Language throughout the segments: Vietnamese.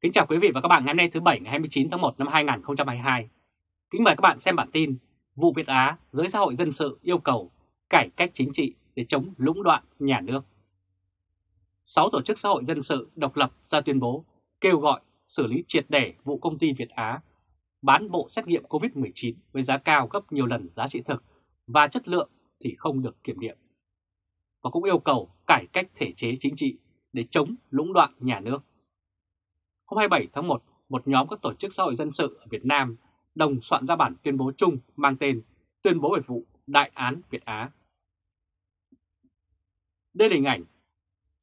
Kính chào quý vị và các bạn ngày hôm nay thứ Bảy ngày 29 tháng 1 năm 2022. Kính mời các bạn xem bản tin Vụ Việt Á, giới xã hội dân sự yêu cầu cải cách chính trị để chống lũng đoạn nhà nước. 6 tổ chức xã hội dân sự độc lập ra tuyên bố kêu gọi xử lý triệt để vụ công ty Việt Á bán bộ xét nghiệm COVID-19 với giá cao gấp nhiều lần giá trị thực và chất lượng thì không được kiểm nghiệm. Và cũng yêu cầu cải cách thể chế chính trị để chống lũng đoạn nhà nước. Hôm 27 tháng 1, một nhóm các tổ chức xã hội dân sự ở Việt Nam đồng soạn ra bản tuyên bố chung mang tên Tuyên bố về vụ Đại án Việt Á. Đây là hình ảnh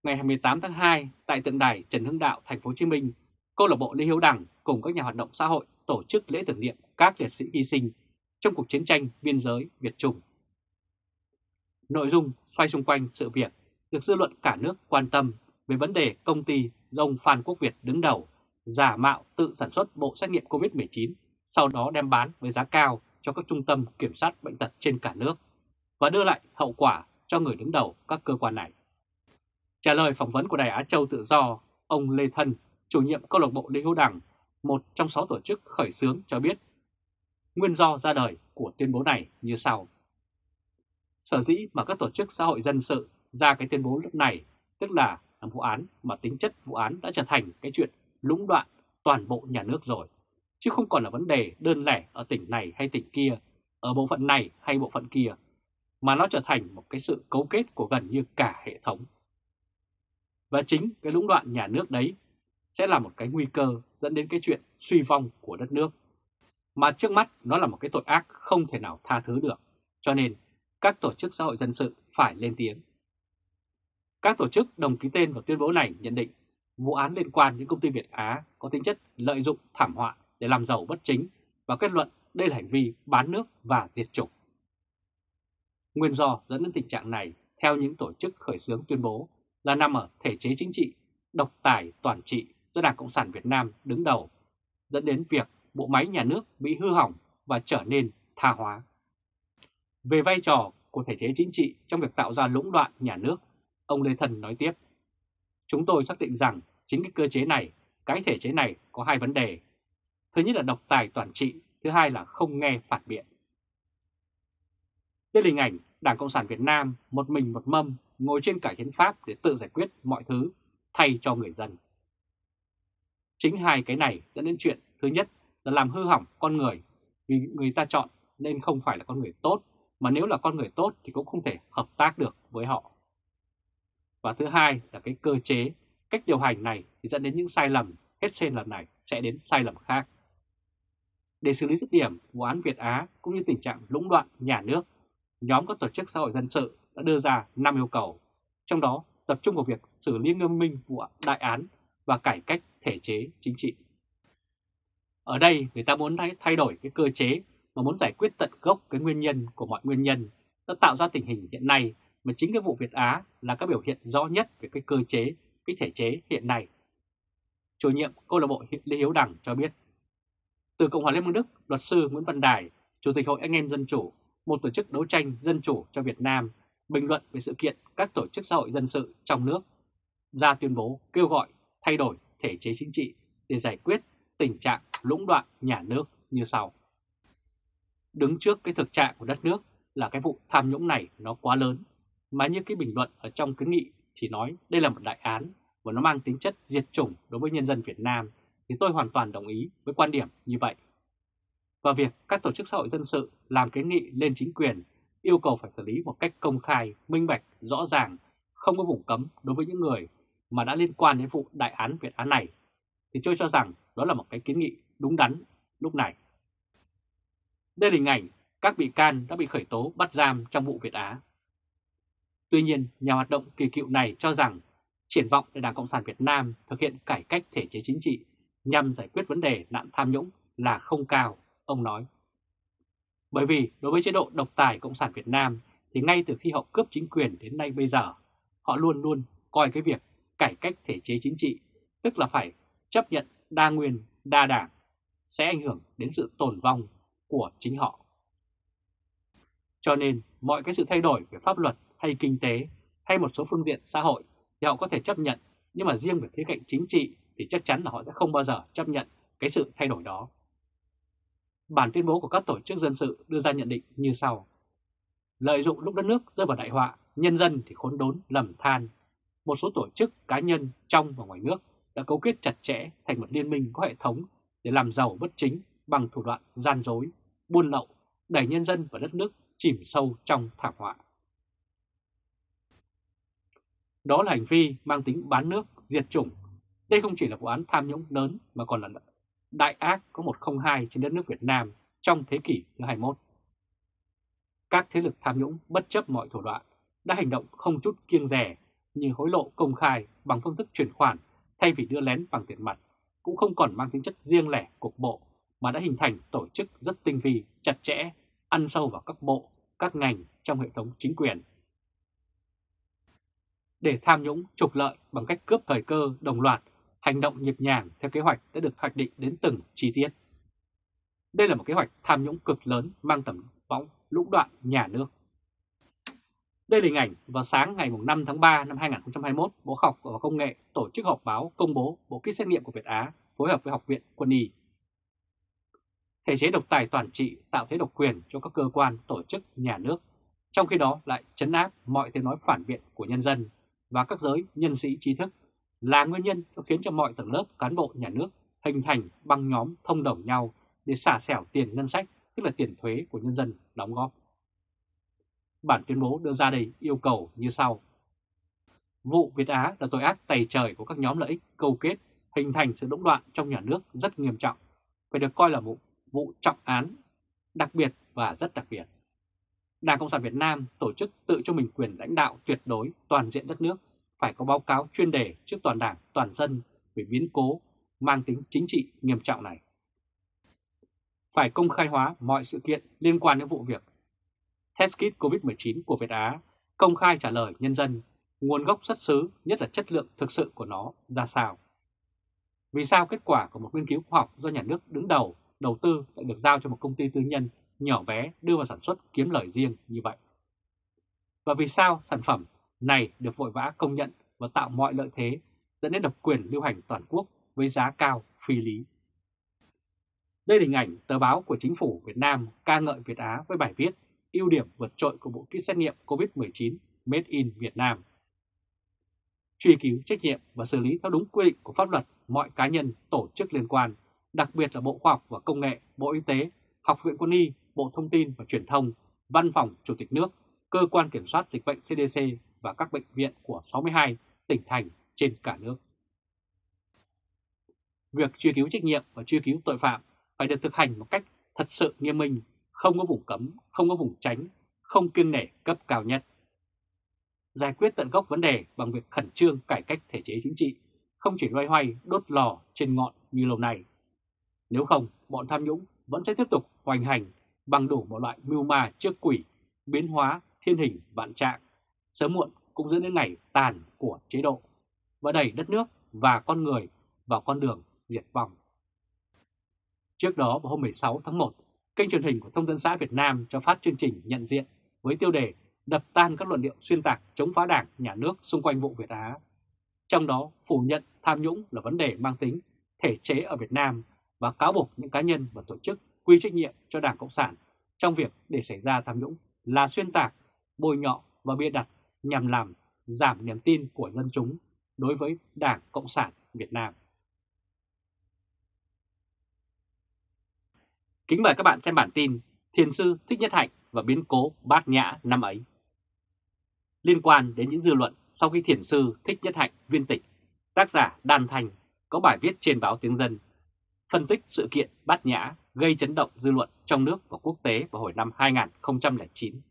ngày 28 tháng 2 tại tượng đài Trần Hưng Đạo, thành phố Hồ Chí Minh, câu lạc bộ Lê Hiếu Đảng cùng các nhà hoạt động xã hội tổ chức lễ tưởng niệm các liệt sĩ hy sinh trong cuộc chiến tranh biên giới Việt Trung. Nội dung xoay xung quanh sự việc được dư luận cả nước quan tâm về vấn đề công ty do ông Phan Quốc Việt đứng đầu giả mạo tự sản xuất bộ xét nghiệm COVID-19, sau đó đem bán với giá cao cho các trung tâm kiểm soát bệnh tật trên cả nước và đưa lại hậu quả cho người đứng đầu các cơ quan này. Trả lời phỏng vấn của Đài Á Châu Tự Do, ông Lê Thân, chủ nhiệm câu lạc bộ Lê Hữu Đảng, một trong sáu tổ chức khởi xướng cho biết nguyên do ra đời của tuyên bố này như sau. Sở dĩ mà các tổ chức xã hội dân sự ra cái tuyên bố lúc này, tức là làm vụ án mà tính chất vụ án đã trở thành cái chuyện lũng đoạn toàn bộ nhà nước rồi, chứ không còn là vấn đề đơn lẻ ở tỉnh này hay tỉnh kia, ở bộ phận này hay bộ phận kia, mà nó trở thành một cái sự cấu kết của gần như cả hệ thống. Và chính cái lũng đoạn nhà nước đấy sẽ là một cái nguy cơ dẫn đến cái chuyện suy vong của đất nước. Mà trước mắt nó là một cái tội ác không thể nào tha thứ được, cho nên các tổ chức xã hội dân sự phải lên tiếng. Các tổ chức đồng ký tên vào tuyên bố này nhận định vụ án liên quan đến công ty Việt Á có tính chất lợi dụng thảm họa để làm giàu bất chính và kết luận đây là hành vi bán nước và diệt chủng. Nguyên do dẫn đến tình trạng này, theo những tổ chức khởi xướng tuyên bố, là nằm ở thể chế chính trị, độc tài toàn trị do Đảng Cộng sản Việt Nam đứng đầu, dẫn đến việc bộ máy nhà nước bị hư hỏng và trở nên tha hóa. Về vai trò của thể chế chính trị trong việc tạo ra lũng đoạn nhà nước, ông Lê Thần nói tiếp. Chúng tôi xác định rằng chính cái cơ chế này, cái thể chế này có hai vấn đề. Thứ nhất là độc tài toàn trị, thứ hai là không nghe phản biện. Đây là hình ảnh Đảng Cộng sản Việt Nam một mình một mâm ngồi trên cả hiến pháp để tự giải quyết mọi thứ thay cho người dân. Chính hai cái này dẫn đến chuyện thứ nhất là làm hư hỏng con người vì người ta chọn nên không phải là con người tốt mà nếu là con người tốt thì cũng không thể hợp tác được với họ. Và thứ hai là cái cơ chế, cách điều hành này thì dẫn đến những sai lầm, hết trên lần này sẽ đến sai lầm khác. Để xử lý dứt điểm vụ án Việt Á cũng như tình trạng lũng đoạn nhà nước, nhóm các tổ chức xã hội dân sự đã đưa ra 5 yêu cầu, trong đó tập trung vào việc xử lý nghiêm minh vụ đại án và cải cách thể chế chính trị. Ở đây người ta muốn thay đổi cái cơ chế mà muốn giải quyết tận gốc cái nguyên nhân của mọi nguyên nhân đã tạo ra tình hình hiện nay mà chính cái vụ Việt Á là các biểu hiện rõ nhất về cái cơ chế, cái thể chế hiện nay. Chủ nhiệm câu lạc bộ Lê Hiếu Đằng cho biết, từ Cộng hòa Liên bang Đức, luật sư Nguyễn Văn Đài, Chủ tịch Hội Anh em Dân Chủ, một tổ chức đấu tranh dân chủ cho Việt Nam, bình luận về sự kiện các tổ chức xã hội dân sự trong nước, ra tuyên bố kêu gọi thay đổi thể chế chính trị để giải quyết tình trạng lũng đoạn nhà nước như sau. Đứng trước cái thực trạng của đất nước là cái vụ tham nhũng này nó quá lớn, mà như cái bình luận ở trong kiến nghị thì nói đây là một đại án và nó mang tính chất diệt chủng đối với nhân dân Việt Nam, thì tôi hoàn toàn đồng ý với quan điểm như vậy. Và việc các tổ chức xã hội dân sự làm kiến nghị lên chính quyền yêu cầu phải xử lý một cách công khai, minh bạch, rõ ràng, không có vùng cấm đối với những người mà đã liên quan đến vụ đại án Việt Á này, thì tôi cho rằng đó là một cái kiến nghị đúng đắn lúc này. Đây là hình ảnh các bị can đã bị khởi tố bắt giam trong vụ Việt Á. Tuy nhiên, nhà hoạt động kỳ cựu này cho rằng triển vọng để Đảng Cộng sản Việt Nam thực hiện cải cách thể chế chính trị nhằm giải quyết vấn đề nạn tham nhũng là không cao, ông nói. Bởi vì đối với chế độ độc tài Cộng sản Việt Nam thì ngay từ khi họ cướp chính quyền đến nay bây giờ, họ luôn luôn coi cái việc cải cách thể chế chính trị, tức là phải chấp nhận đa nguyên, đa đảng, sẽ ảnh hưởng đến sự tồn vong của chính họ. Cho nên mọi cái sự thay đổi về pháp luật hay kinh tế hay một số phương diện xã hội thì họ có thể chấp nhận, nhưng mà riêng về khía cạnh chính trị thì chắc chắn là họ sẽ không bao giờ chấp nhận cái sự thay đổi đó. Bản tuyên bố của các tổ chức dân sự đưa ra nhận định như sau. Lợi dụng lúc đất nước rơi vào đại họa, nhân dân thì khốn đốn lầm than. Một số tổ chức cá nhân trong và ngoài nước đã cấu kết chặt chẽ thành một liên minh có hệ thống để làm giàu bất chính bằng thủ đoạn gian dối, buôn lậu, đẩy nhân dân và đất nước chìm sâu trong thảm họa. Đó là hành vi mang tính bán nước, diệt chủng. Đây không chỉ là vụ án tham nhũng lớn mà còn là đại ác có 102 trên đất nước Việt Nam trong thế kỷ thứ 21. Các thế lực tham nhũng bất chấp mọi thủ đoạn đã hành động không chút kiêng rẻ như hối lộ công khai bằng phương thức chuyển khoản thay vì đưa lén bằng tiền mặt, cũng không còn mang tính chất riêng lẻ cục bộ mà đã hình thành tổ chức rất tinh vi, chặt chẽ, ăn sâu vào các bộ, các ngành trong hệ thống chính quyền. Để tham nhũng trục lợi bằng cách cướp thời cơ đồng loạt, hành động nhịp nhàng theo kế hoạch đã được hoạch định đến từng chi tiết. Đây là một kế hoạch tham nhũng cực lớn mang tầm võng lũng đoạn nhà nước. Đây là hình ảnh vào sáng ngày 5 tháng 3 năm 2021, Bộ Khoa học và Công nghệ tổ chức họp báo công bố bộ kit xét nghiệm của Việt Á phối hợp với Học viện Quân y. Thể chế độc tài toàn trị tạo thế độc quyền cho các cơ quan, tổ chức, nhà nước, trong khi đó lại chấn áp mọi tiếng nói phản biện của nhân dân và các giới nhân sĩ trí thức là nguyên nhân khiến cho mọi tầng lớp cán bộ nhà nước hình thành băng nhóm thông đồng nhau để xả xẻo tiền ngân sách, tức là tiền thuế của nhân dân đóng góp. Bản tuyên bố đưa ra đây yêu cầu như sau. Vụ Việt Á là tội ác tày trời của các nhóm lợi ích câu kết hình thành sự đỗng đoạn trong nhà nước rất nghiêm trọng, phải được coi là vụ, vụ trọng án, đặc biệt và rất đặc biệt. Đảng Cộng sản Việt Nam tổ chức tự cho mình quyền lãnh đạo tuyệt đối toàn diện đất nước, phải có báo cáo chuyên đề trước toàn đảng, toàn dân về biến cố mang tính chính trị nghiêm trọng này. Phải công khai hóa mọi sự kiện liên quan đến vụ việc test kit COVID-19 của Việt Á, công khai trả lời nhân dân nguồn gốc xuất xứ, nhất là chất lượng thực sự của nó ra sao. Vì sao kết quả của một nghiên cứu khoa học do nhà nước đứng đầu, đầu tư lại được giao cho một công ty tư nhân nhỏ bé đưa vào sản xuất kiếm lời riêng như vậy? Và vì sao sản phẩm này được vội vã công nhận và tạo mọi lợi thế dẫn đến độc quyền lưu hành toàn quốc với giá cao phi lý? Đây là hình ảnh tờ báo của chính phủ Việt Nam ca ngợi Việt Á với bài viết ưu điểm vượt trội của bộ kit xét nghiệm COVID-19 Made in Việt Nam. Truy cứu trách nhiệm và xử lý theo đúng quy định của pháp luật mọi cá nhân, tổ chức liên quan, đặc biệt là Bộ Khoa học và Công nghệ, Bộ Y tế, Học viện Quân y, Bộ Thông tin và Truyền thông, Văn phòng Chủ tịch nước, Cơ quan Kiểm soát Dịch bệnh CDC và các bệnh viện của 62 tỉnh thành trên cả nước. Việc truy cứu trách nhiệm và truy cứu tội phạm phải được thực hành một cách thật sự nghiêm minh, không có vùng cấm, không có vùng tránh, không kiêng nể cấp cao nhất. Giải quyết tận gốc vấn đề bằng việc khẩn trương cải cách thể chế chính trị, không chỉ loay hoay đốt lò trên ngọn như lâu nay. Nếu không, bọn tham nhũng vẫn sẽ tiếp tục hoành hành bằng đủ mọi loại mưu ma trước quỷ, biến hóa thiên hình vạn trạng, sớm muộn cũng dẫn đến ngày tàn của chế độ và đẩy đất nước và con người vào con đường diệt vong. Trước đó vào hôm 16 tháng 1, kênh truyền hình của Thông tấn xã Việt Nam cho phát chương trình nhận diện với tiêu đề đập tan các luận điệu xuyên tạc chống phá đảng, nhà nước xung quanh vụ Việt Á. Trong đó phủ nhận tham nhũng là vấn đề mang tính thể chế ở Việt Nam và cáo buộc những cá nhân và tổ chức quy trách nhiệm cho Đảng Cộng sản trong việc để xảy ra tham nhũng là xuyên tạc, bôi nhọ và bịa đặt nhằm làm giảm niềm tin của dân chúng đối với Đảng Cộng sản Việt Nam. Kính mời các bạn xem bản tin Thiền sư Thích Nhất Hạnh và biến cố bát nhã năm ấy. Liên quan đến những dư luận sau khi thiền sư Thích Nhất Hạnh viên tịch, tác giả Đan Thành có bài viết trên báo Tiếng Dân phân tích sự kiện bát nhã gây chấn động dư luận trong nước và quốc tế vào hồi năm 2009.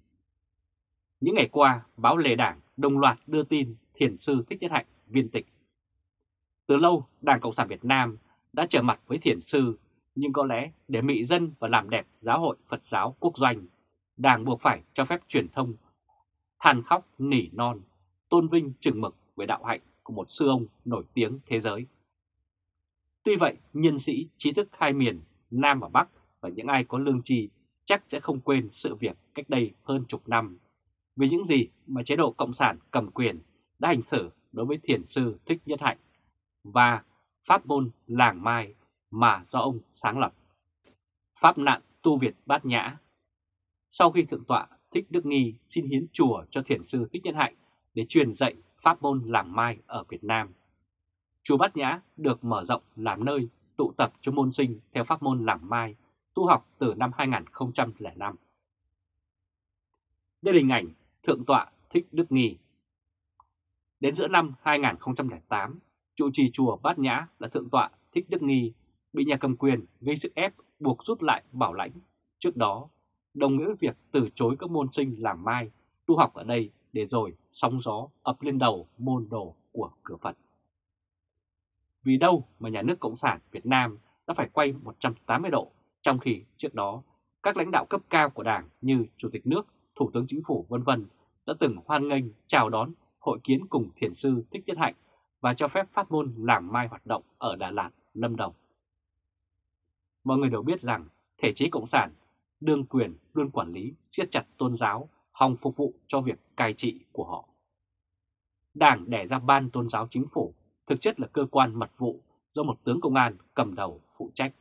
Những ngày qua, báo Lề Đảng đồng loạt đưa tin thiền sư Thích Nhất Hạnh viên tịch. Từ lâu, Đảng Cộng sản Việt Nam đã trở mặt với thiền sư, nhưng có lẽ để mị dân và làm đẹp giáo hội Phật giáo quốc doanh, Đảng buộc phải cho phép truyền thông than khóc nỉ non, tôn vinh chừng mực về đạo hạnh của một sư ông nổi tiếng thế giới. Tuy vậy, nhân sĩ trí thức hai miền, Nam và Bắc và những ai có lương tri chắc sẽ không quên sự việc cách đây hơn chục năm vì những gì mà chế độ Cộng sản cầm quyền đã hành xử đối với thiền sư Thích Nhất Hạnh và pháp môn làng mai mà do ông sáng lập. Pháp nạn tu Việt Bát Nhã Sau khi Thượng tọa Thích Đức Nghi xin hiến chùa cho Thiền sư Thích nhất Hạnh để truyền dạy pháp môn làng mai ở Việt Nam, chùa Bát Nhã được mở rộng làm nơi tụ tập cho môn sinh theo pháp môn làng mai tu học từ năm 2005. Đây là hình ảnh Thượng tọa Thích Đức Nghi. Đến giữa năm 2008, trụ trì chùa Bát Nhã là Thượng tọa Thích Đức Nghi bị nhà cầm quyền gây sức ép buộc rút lại bảo lãnh. Trước đó, đồng nghĩa với việc từ chối các môn sinh làm mai tu học ở đây để rồi sóng gió ập lên đầu môn đồ của cửa Phật. Vì đâu mà nhà nước Cộng sản Việt Nam đã phải quay 180 độ, trong khi trước đó các lãnh đạo cấp cao của Đảng như Chủ tịch nước, Thủ tướng Chính phủ vân vân đã từng hoan nghênh chào đón hội kiến cùng thiền sư Thích Nhất Hạnh và cho phép phát môn làm mai hoạt động ở Đà Lạt, Lâm Đồng. Mọi người đều biết rằng thể chế Cộng sản, đương quyền luôn quản lý, siết chặt tôn giáo, hòng phục vụ cho việc cai trị của họ. Đảng đẻ ra ban tôn giáo chính phủ, thực chất là cơ quan mật vụ do một tướng công an cầm đầu phụ trách.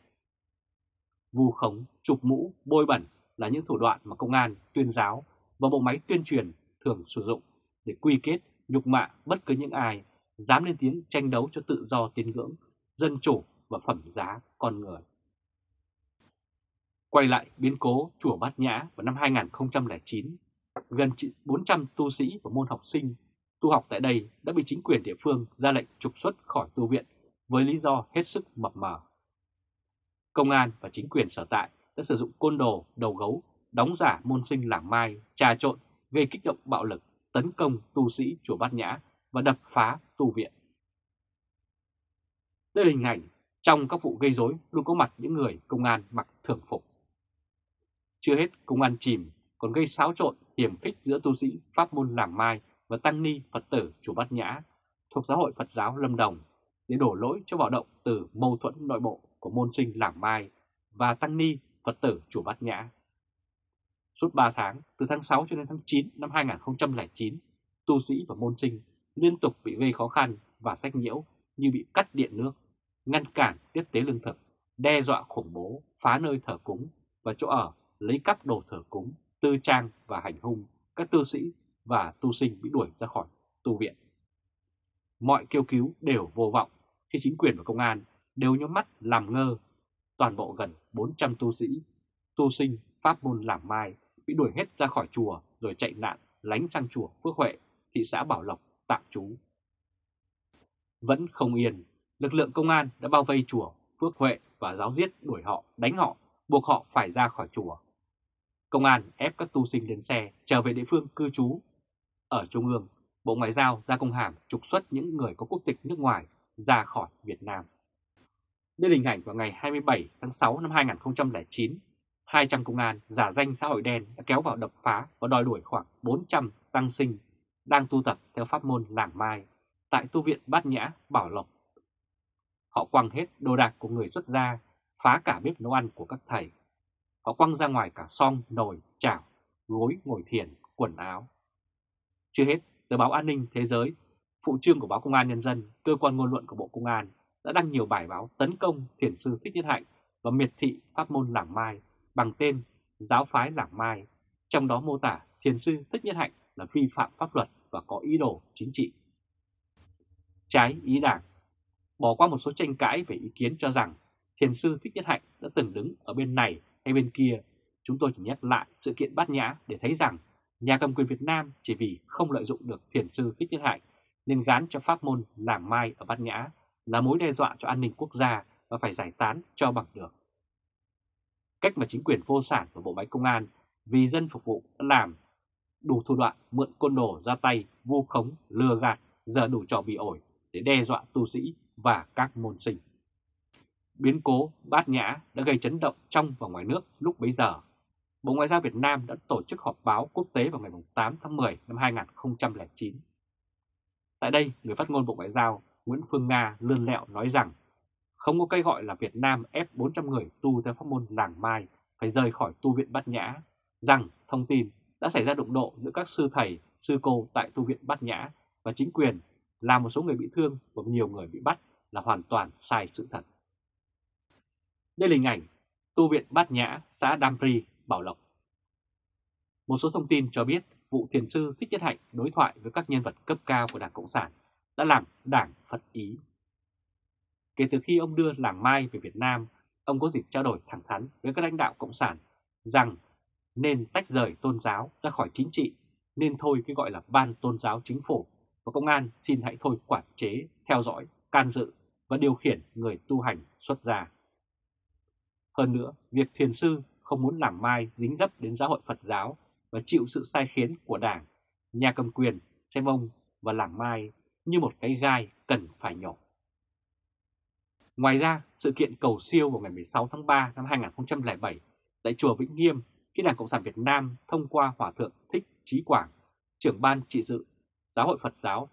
Vu khống, chụp mũ, bôi bẩn là những thủ đoạn mà công an, tuyên giáo và bộ máy tuyên truyền thường sử dụng để quy kết, nhục mạ bất cứ những ai dám lên tiếng tranh đấu cho tự do tín ngưỡng, dân chủ và phẩm giá con người. Quay lại biến cố chùa Bát Nhã vào năm 2009, gần 400 tu sĩ và môn học sinh tu học tại đây đã bị chính quyền địa phương ra lệnh trục xuất khỏi tu viện với lý do hết sức mập mờ. Công an và chính quyền sở tại đã sử dụng côn đồ, đầu gấu, đóng giả môn sinh làng mai, trà trộn, gây kích động bạo lực, tấn công tu sĩ chùa Bát Nhã và đập phá tu viện. Đây là hình ảnh trong các vụ gây rối luôn có mặt những người công an mặc thường phục. Chưa hết công an chìm còn gây xáo trộn hiểm khích giữa tu sĩ pháp môn làng mai và tăng ni Phật tử chùa Bát Nhã thuộc giáo hội Phật giáo Lâm Đồng để đổ lỗi cho bạo động từ mâu thuẫn nội bộ của môn sinh làng mai và tăng ni Phật tử chùa Bát Nhã. Suốt 3 tháng, từ tháng 6 cho đến tháng 9 năm 2009, tu sĩ và môn sinh liên tục bị gây khó khăn và sách nhiễu như bị cắt điện nước, ngăn cản tiếp tế lương thực, đe dọa khủng bố, phá nơi thờ cúng và chỗ ở, lấy cắp đồ thờ cúng, tư trang và hành hung các tu sĩ và tu sinh bị đuổi ra khỏi tu viện. Mọi kêu cứu đều vô vọng khi chính quyền và công an đều nhắm mắt làm ngơ. Toàn bộ gần 400 tu sĩ, tu sinh, pháp môn làm mai bị đuổi hết ra khỏi chùa rồi chạy nạn lánh sang chùa Phước Huệ, thị xã Bảo Lộc tạm trú. Vẫn không yên, lực lượng công an đã bao vây chùa Phước Huệ và giáo giết đuổi họ, đánh họ, buộc họ phải ra khỏi chùa. Công an ép các tu sinh lên xe trở về địa phương cư trú. Ở Trung ương, Bộ Ngoại giao ra công hàm trục xuất những người có quốc tịch nước ngoài ra khỏi Việt Nam. Đây là hình ảnh vào ngày 27 tháng 6 năm 2009, 200 công an giả danh xã hội đen đã kéo vào đập phá và đòi đuổi khoảng 400 tăng sinh đang tu tập theo pháp môn làng mai tại tu viện Bát Nhã, Bảo Lộc. Họ quăng hết đồ đạc của người xuất gia, phá cả bếp nấu ăn của các thầy. Họ quăng ra ngoài cả song, nồi, chảo, gối, ngồi thiền, quần áo. Chưa hết, tờ báo An ninh Thế giới, phụ trương của báo Công an Nhân dân, cơ quan ngôn luận của Bộ Công an đã đăng nhiều bài báo tấn công thiền sư Thích Nhất Hạnh và miệt thị pháp môn Lảng mai bằng tên giáo phái Lảng mai, trong đó mô tả thiền sư Thích Nhất Hạnh là vi phạm pháp luật và có ý đồ chính trị. Trái ý đảng, bỏ qua một số tranh cãi về ý kiến cho rằng thiền sư Thích Nhất Hạnh đã từng đứng ở bên này hay bên kia, chúng tôi chỉ nhắc lại sự kiện bát nhã để thấy rằng nhà cầm quyền Việt Nam chỉ vì không lợi dụng được thiền sư Thích Nhất Hạnh nên gán cho pháp môn làng mai ở bát nhã là mối đe dọa cho an ninh quốc gia và phải giải tán cho bằng được. Cách mà chính quyền vô sản và bộ máy công an vì dân phục vụ đã làm đủ thủ đoạn mượn côn đồ ra tay, vu khống, lừa gạt, giờ đủ trò bị ổi để đe dọa tu sĩ và các môn sinh. Biến cố bát nhã đã gây chấn động trong và ngoài nước lúc bấy giờ. Bộ Ngoại giao Việt Nam đã tổ chức họp báo quốc tế vào ngày 8 tháng 10 năm 2009. Tại đây, người phát ngôn Bộ Ngoại giao Nguyễn Phương Nga lươn lẹo nói rằng không có cây gọi là Việt Nam ép 400 người tu theo pháp môn làng mai phải rời khỏi tu viện Bát Nhã, rằng thông tin đã xảy ra đụng độ giữa các sư thầy, sư cô tại tu viện Bát Nhã và chính quyền làm một số người bị thương và nhiều người bị bắt là hoàn toàn sai sự thật. Đây là hình ảnh tu viện Bát Nhã, xã Đam Ri, Bảo Lộc. Một số thông tin cho biết vụ thiền sư Thích Nhất Hạnh đối thoại với các nhân vật cấp cao của Đảng Cộng sản đã làm Đảng Phật Ý. Kể từ khi ông đưa làng Mai về Việt Nam, ông có dịp trao đổi thẳng thắn với các lãnh đạo Cộng sản rằng nên tách rời tôn giáo ra khỏi chính trị, nên thôi cái gọi là ban tôn giáo chính phủ và công an xin hãy thôi quản chế, theo dõi, can dự và điều khiển người tu hành xuất gia. Hơn nữa, việc thiền sư không muốn làm mai dính dấp đến giáo hội Phật giáo và chịu sự sai khiến của đảng, nhà cầm quyền, xem ông và làng mai như một cái gai cần phải nhổ. Ngoài ra, sự kiện cầu siêu vào ngày 16 tháng 3 năm 2007 tại Chùa Vĩnh Nghiêm khi Đảng Cộng sản Việt Nam thông qua Hòa Thượng Thích Trí Quảng, trưởng ban trị sự Giáo hội Phật giáo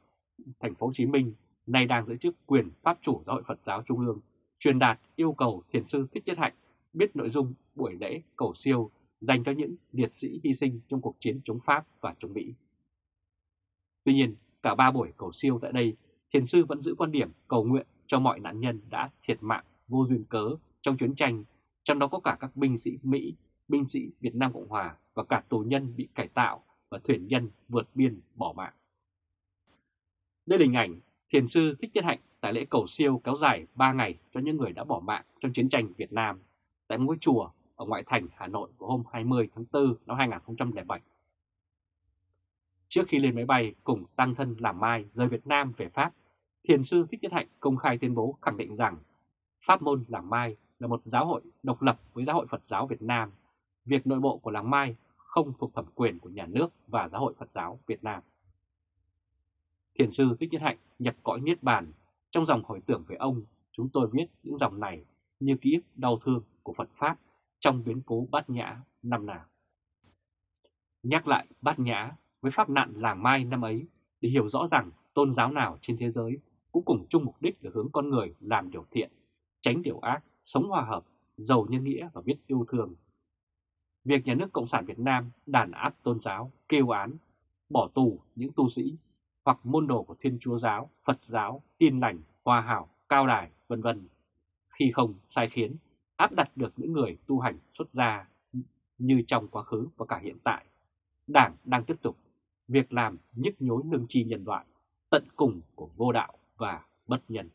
Thành phố Hồ Chí Minh, nay đang giữ chức quyền pháp chủ Giáo hội Phật giáo Trung ương, truyền đạt yêu cầu thiền sư Thích Nhất Hạnh biết nội dung buổi lễ cầu siêu dành cho những liệt sĩ hy sinh trong cuộc chiến chống Pháp và chống Mỹ. Tuy nhiên, cả ba buổi cầu siêu tại đây, thiền sư vẫn giữ quan điểm cầu nguyện cho mọi nạn nhân đã thiệt mạng vô duyên cớ trong chiến tranh, trong đó có cả các binh sĩ Mỹ, binh sĩ Việt Nam Cộng Hòa và cả tù nhân bị cải tạo và thuyền nhân vượt biên bỏ mạng. Đây là hình ảnh thiền sư Thích Nhất Hạnh tại lễ cầu siêu kéo dài 3 ngày cho những người đã bỏ mạng trong chiến tranh Việt Nam tại ngôi chùa ở ngoại thành Hà Nội vào hôm 20 tháng 4 năm 2007. Trước khi lên máy bay cùng tăng thân làm mai rời Việt Nam về Pháp, Thiền sư Thích Nhất Hạnh công khai tuyên bố khẳng định rằng Pháp môn Làng Mai là một giáo hội độc lập với Giáo hội Phật giáo Việt Nam. Việc nội bộ của Làng Mai không thuộc thẩm quyền của nhà nước và Giáo hội Phật giáo Việt Nam. Thiền sư Thích Nhất Hạnh nhập cõi Niết Bàn. Trong dòng hồi tưởng về ông, chúng tôi viết những dòng này như ký ức đau thương của Phật Pháp trong biến cố bát nhã năm nào. Nhắc lại bát nhã với pháp nạn làng mai năm ấy để hiểu rõ rằng tôn giáo nào trên thế giới cũng cùng chung mục đích là hướng con người làm điều thiện, tránh điều ác, sống hòa hợp, giàu nhân nghĩa và biết yêu thương. Việc nhà nước Cộng sản Việt Nam đàn áp tôn giáo, kêu án, bỏ tù những tu sĩ hoặc môn đồ của Thiên Chúa giáo, Phật giáo, Tin lành, Hòa hảo, Cao đài, vân vân khi không sai khiến, áp đặt được những người tu hành xuất gia như trong quá khứ và cả hiện tại. Đảng đang tiếp tục việc làm nhức nhối lương tri nhân loại, tận cùng của vô đạo và bất nhân.